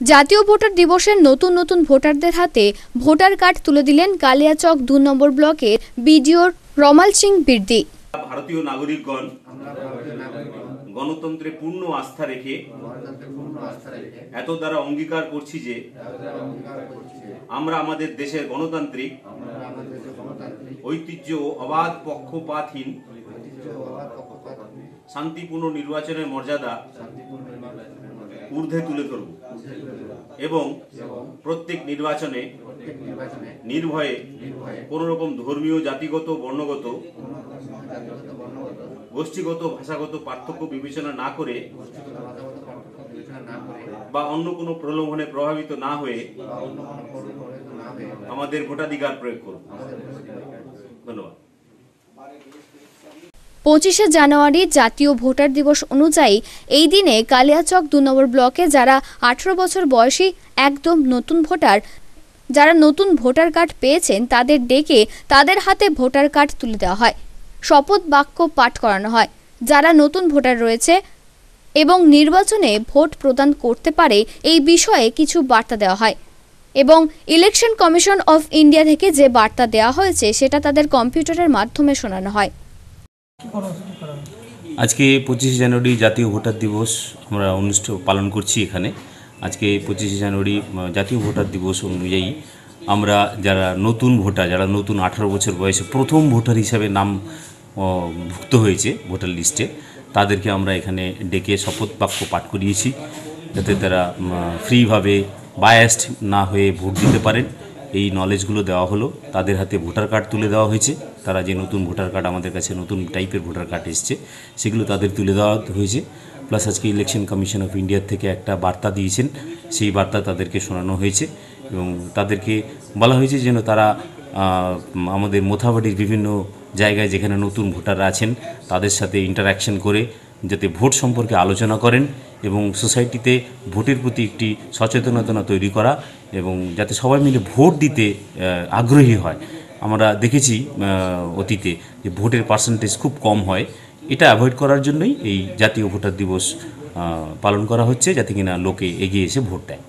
জাতীয় ভোটার দিবসের নতুন নতুন ভোটারদের হাতে ভোটার কার্ড তুলে দিলেন কালিয়াচক দু নম্বর ব্লকের বিডিও রমাল সিং বিরদি। ভারতীয় নাগরিকগণ, গণতন্ত্রে পূর্ণ আস্থা রেখে এত দ্বারা অঙ্গীকার করছি যে আমরা আমাদের দেশের গণতান্ত্রিক ঐতিহ্য অবাধ পক্ষপাতহীন শান্তিপূর্ণ নির্বাচনের মর্যাদা ঊর্ধ্বে তুলে ধরব। এবং প্রত্যেক নির্বাচনে নির্ভয়ে কোন রকম ধর্মীয়, জাতিগত, বর্ণগত, গোষ্ঠীগত, ভাষাগত পার্থক্য বিবেচনা না করে বা অন্য কোনো প্রলোভনে প্রভাবিত না হয়ে আমাদের ভোটাধিকার প্রয়োগ করব। ধন্যবাদ। পঁচিশে জানুয়ারি জাতীয় ভোটার দিবস অনুযায়ী এই দিনে কালিয়াচক দু নম্বর ব্লকে যারা আঠেরো বছর বয়সী একদম নতুন ভোটার, যারা নতুন ভোটার কার্ড পেয়েছেন তাদের ডেকে তাদের হাতে ভোটার কার্ড তুলে দেওয়া হয়। শপথ বাক্য পাঠ করানো হয়। যারা নতুন ভোটার রয়েছে এবং নির্বাচনে ভোট প্রদান করতে পারে এই বিষয়ে কিছু বার্তা দেওয়া হয় এবং ইলেকশন কমিশন অফ ইন্ডিয়া থেকে যে বার্তা দেওয়া হয়েছে সেটা তাদের কম্পিউটারের মাধ্যমে শোনানো হয়। আজকে পঁচিশে জানুয়ারি জাতীয় ভোটার দিবস আমরা অনুষ্ঠান পালন করছি এখানে। আজকে পঁচিশে জানুয়ারি জাতীয় ভোটার দিবস অনুযায়ী আমরা যারা নতুন ভোটার, যারা নতুন আঠারো বছর বয়সে প্রথম ভোটার হিসাবে নাম ভুক্ত হয়েছে ভোটার লিস্টে, তাদেরকে আমরা এখানে ডেকে শপথ বাক্য পাঠ করিয়েছি। যাতে তারা ফ্রিভাবে বায়াসড না হয়ে ভোট দিতে পারেন। এই নলেজগুলো দেওয়া হলো। তাদের হাতে ভোটার কার্ড তুলে দেওয়া হয়েছে। তারা যে নতুন ভোটার কার্ড আমাদের কাছে নতুন টাইপের ভোটার কার্ড এসছে, সেগুলো তাদের তুলে দেওয়া হয়েছে। প্লাস আজকে ইলেকশন কমিশন অফ ইন্ডিয়ার থেকে একটা বার্তা দিয়েছেন। সেই বার্তা তাদেরকে শোনানো হয়েছে এবং তাদেরকে বলা হয়েছে যেন তারা আমাদের মোথাবাড়ির বিভিন্ন জায়গায় যেখানে নতুন ভোটাররা আছেন, তাদের সাথে ইন্টারাকশন করে, যাতে ভোট সম্পর্কে আলোচনা করেন। এবং সোসাইটিতে ভোটের প্রতি একটি সচেতনতা তৈরি করা এবং যাতে সবাই মিলে ভোট দিতে আগ্রহী হয়। আমরা দেখেছি অতীতে যে ভোটের পার্সেন্টেজ খুব কম হয়। এটা অ্যাভয়েড করার জন্যই এই জাতীয় ভোটার দিবস পালন করা হচ্ছে যাতে কিনা লোকে এগিয়ে এসে ভোট দেয়।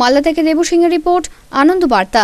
মালদা থেকে দেবু সিংহের রিপোর্ট, আনন্দ বার্তা।